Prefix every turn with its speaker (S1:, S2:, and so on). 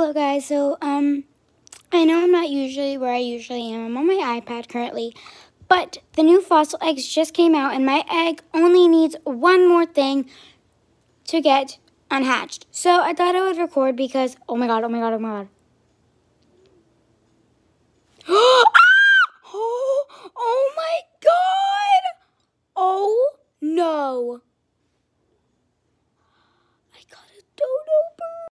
S1: Hello guys, so um I know I'm not usually where I usually am. I'm on my iPad currently, but the new fossil eggs just came out and my egg only needs one more thing to get unhatched. So I thought I would record because oh my god, oh my god, oh my god. oh, oh my god! Oh no.